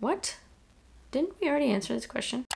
What? Didn't we already answer this question?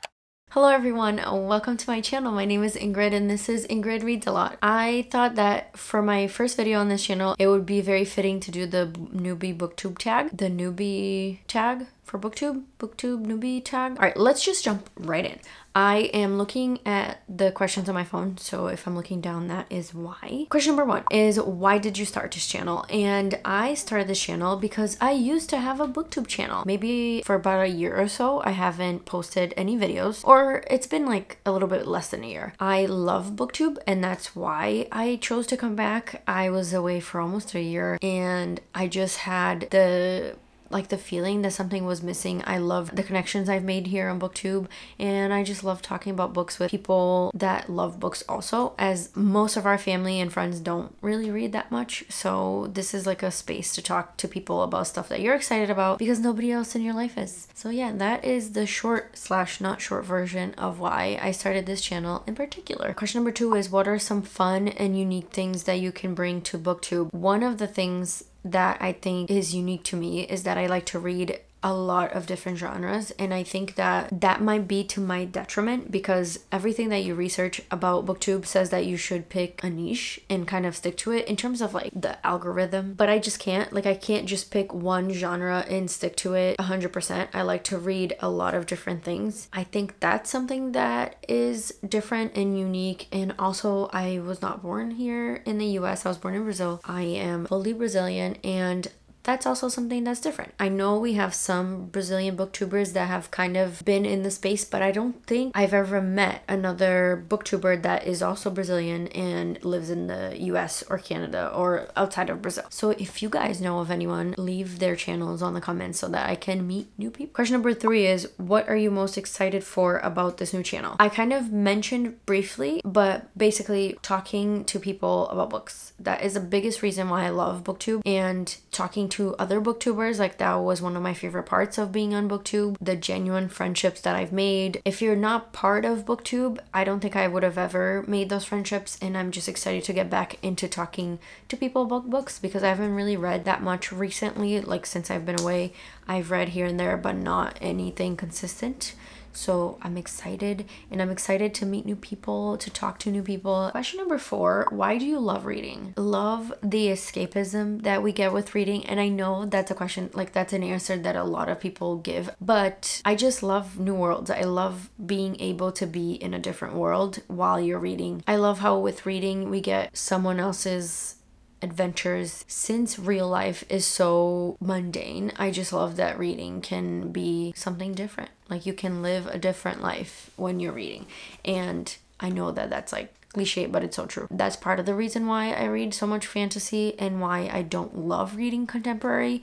Hello everyone, welcome to my channel. My name is Ingrid and this is Ingrid Reads a Lot. I thought that for my first video on this channel, it would be very fitting to do the newbie booktube tag. The newbie tag for booktube, booktube newbie tag. All right, let's just jump right in. I am looking at the questions on my phone, so if I'm looking down, that is why. Question number one is why did you start this channel? And I started this channel because I used to have a booktube channel. Maybe for about a year or so, I haven't posted any videos, or it's been like a little bit less than a year. I love booktube, and that's why I chose to come back. I was away for almost a year, and I just had the like the feeling that something was missing. I love the connections I've made here on BookTube, and I just love talking about books with people that love books also, as most of our family and friends don't really read that much. So, this is like a space to talk to people about stuff that you're excited about because nobody else in your life is. So, yeah, that is the short slash not short version of why I started this channel in particular. Question number two is what are some fun and unique things that you can bring to BookTube? One of the things that I think is unique to me is that I like to read a lot of different genres and i think that that might be to my detriment because everything that you research about booktube says that you should pick a niche and kind of stick to it in terms of like the algorithm but i just can't. Like i can't just pick one genre and stick to it 100% i like to read a lot of different things. I think that's something that is different and unique and also i was not born here in the us i was born in brazil. I am fully brazilian and that's also something that's different. I know we have some Brazilian booktubers that have kind of been in the space, but I don't think I've ever met another booktuber that is also Brazilian and lives in the US or Canada or outside of Brazil. So if you guys know of anyone, leave their channels on the comments so that I can meet new people. Question number three is what are you most excited for about this new channel? I kind of mentioned briefly, but basically talking to people about books. That is the biggest reason why I love booktube and talking to other booktubers. Like that was one of my favorite parts of being on booktube, the genuine friendships that I've made. If you're not part of booktube, I don't think I would have ever made those friendships and I'm just excited to get back into talking to people about books because I haven't really read that much recently like since I've been away. I've read here and there but not anything consistent. So I'm excited and I'm excited to meet new people, to talk to new people. Question number four Why do you love reading? Love the escapism that we get with reading. And I know that's a question, like, that's an answer that a lot of people give, but I just love new worlds. I love being able to be in a different world while you're reading. I love how with reading we get someone else's adventures since real life is so mundane i just love that reading can be something different. Like you can live a different life when you're reading. And i know that that's like cliche but it's so true. That's part of the reason why i read so much fantasy and why i don't love reading contemporary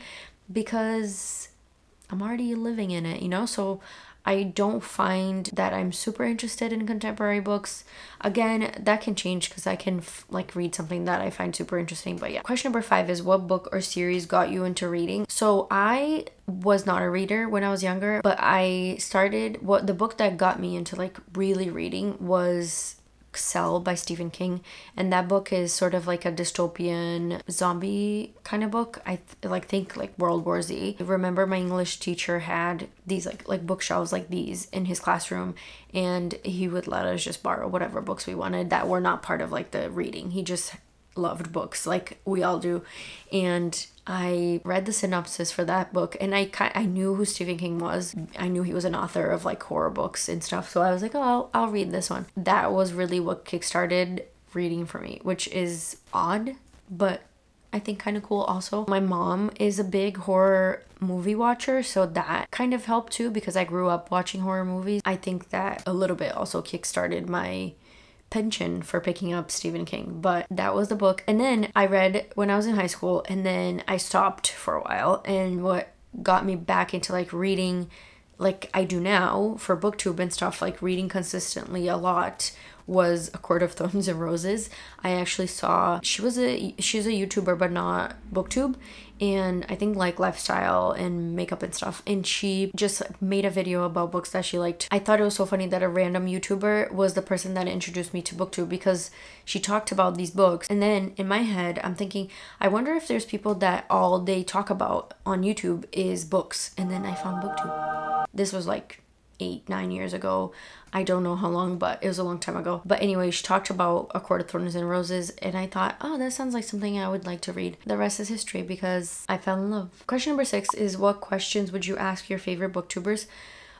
because i'm already living in it you know? So I don't find that I'm super interested in contemporary books. Again, that can change because I can like read something that I find super interesting. But yeah, question number five is what book or series got you into reading? So I was not a reader when I was younger, but I started what the book that got me into like really reading was Cell by Stephen King, and that book is sort of like a dystopian zombie kind of book. I th- like think like World War Z. I remember my English teacher had these like like bookshelves like these in his classroom, and he would let us just borrow whatever books we wanted that were not part of like the reading. He just loved books like we all do, and I read the synopsis for that book and I I knew who Stephen King was. I knew he was an author of like horror books and stuff. So I was like, "Oh, I'll, I'll read this one." That was really what kickstarted reading for me, which is odd, but I think kind of cool also. My mom is a big horror movie watcher, so that kind of helped too because I grew up watching horror movies. I think that a little bit also kickstarted my penchant for picking up Stephen King, but that was the book. And then I read when I was in high school, and then I stopped for a while. And what got me back into like reading, like I do now for booktube and stuff, like reading consistently a lot was a court of thorns and roses i actually saw she was a she's a youtuber but not booktube and I think like lifestyle and makeup and stuff. And she just made a video about books that she liked. I thought it was so funny that a random YouTuber was the person that introduced me to booktube because she talked about these books. And then in my head, I'm thinking, I wonder if there's people that all they talk about on YouTube is books. And then I found booktube. This was like eight, nine years ago. I don't know how long, but it was a long time ago. But anyway, she talked about A Court of Thorns and Roses, and I thought, oh, that sounds like something I would like to read. The rest is history because I fell in love. Question number six is what questions would you ask your favorite booktubers?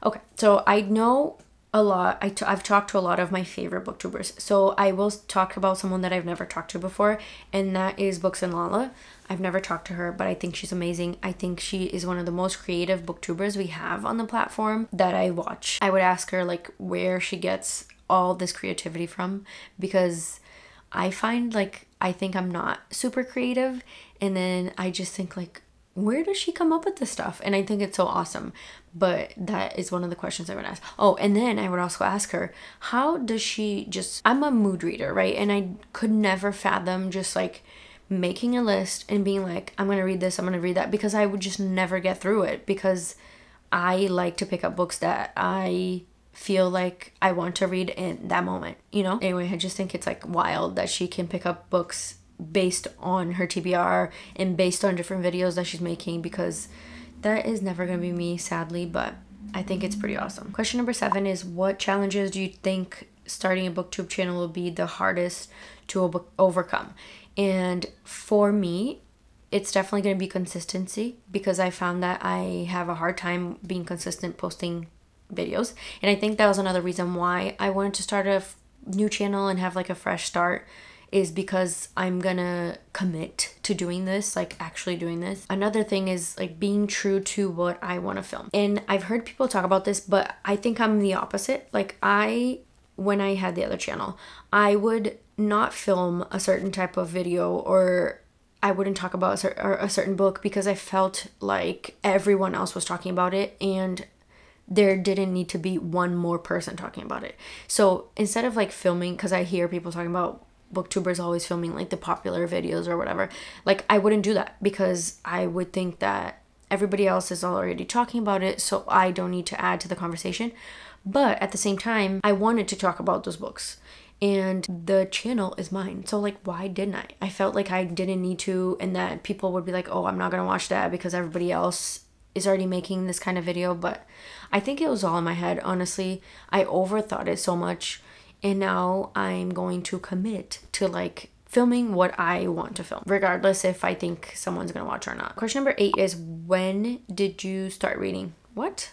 Okay, so I know a lot. I t- I've talked to a lot of my favorite booktubers. So I will talk about someone that I've never talked to before, and that is Books and Lala. I've never talked to her, but I think she's amazing. I think she is one of the most creative booktubers we have on the platform that I watch. I would ask her like where she gets all this creativity from because I find like I think I'm not super creative and then I just think like where does she come up with this stuff? And I think it's so awesome. But that is one of the questions I would ask. Oh, and then I would also ask her, how does she just, I'm a mood reader, right? And I could never fathom just like making a list and being like, I'm going to read this, I'm going to read that, because I would just never get through it because I like to pick up books that I feel like I want to read in that moment, you know? Anyway, I just think it's like wild that she can pick up books based on her TBR and based on different videos that she's making because that is never going to be me, sadly, but I think it's pretty awesome. Question number seven is What challenges do you think starting a booktube channel will be the hardest to overcome? And for me, it's definitely going to be consistency because I found that I have a hard time being consistent posting videos. And I think that was another reason why I wanted to start a new channel and have like a fresh start is because I'm gonna commit to doing this, like actually doing this. Another thing is like being true to what I want to film. And I've heard people talk about this, but I think I'm the opposite. Like, I, when I had the other channel, I would not film a certain type of video or I wouldn't talk about a, cer- a certain book because I felt like everyone else was talking about it and there didn't need to be one more person talking about it. So instead of like filming, because I hear people talking about booktubers always filming like the popular videos or whatever, like I wouldn't do that because I would think that everybody else is already talking about it, so I don't need to add to the conversation. But at the same time, I wanted to talk about those books and the channel is mine. So like why didn't I? I felt like I didn't need to and that people would be like, "Oh, I'm not going to watch that because everybody else is already making this kind of video." But I think it was all in my head, honestly. I overthought it so much and now I'm going to commit to like filming what I want to film, regardless if I think someone's to watch or not. Question number 8 is when did you start reading? What?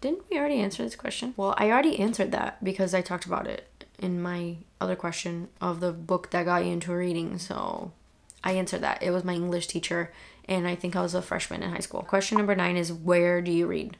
Didn't we already answer this question? Well, I already answered that because I talked about it in my other question of the book that got you into reading. So I answered that. It was my English teacher, and I think I was a freshman in high school. Question number nine is where do you read?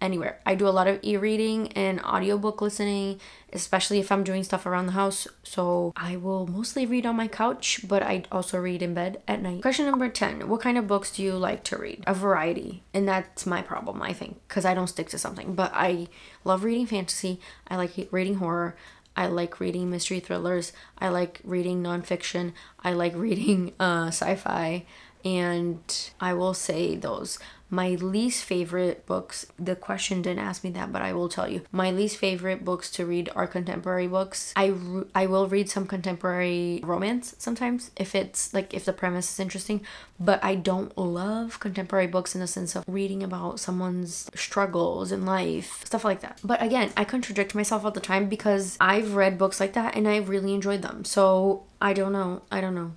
Anywhere. I do a lot of e-reading and audiobook listening, especially if I'm doing stuff around the house. So I will mostly read on my couch, but I also read in bed at night. Question number 10. What kind of books do you like to read? A variety. And that's my problem, I think, because I don't stick to something. But I love reading fantasy. I like reading horror. I like reading mystery thrillers. I like reading nonfiction. I like reading uh, sci-fi. And I will say those. My least favorite books, the question didn't ask me that, but I will tell you. My least favorite books to read are contemporary books. I, I will read some contemporary romance sometimes if it's like if the premise is interesting, but I don't love contemporary books in the sense of reading about someone's struggles in life, stuff like that. But again, I contradict myself all the time because I've read books like that and I really enjoyed them. So I don't know. I don't know.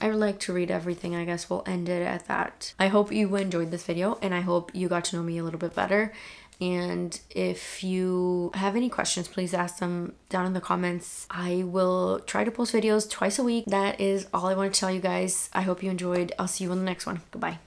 I would like to read everything. I guess we'll end it at that. I hope you enjoyed this video and I hope you got to know me a little bit better. And if you have any questions, please ask them down in the comments. I will try to post videos twice a week. That is all I want to tell you guys. I hope you enjoyed. I'll see you in the next one. Goodbye.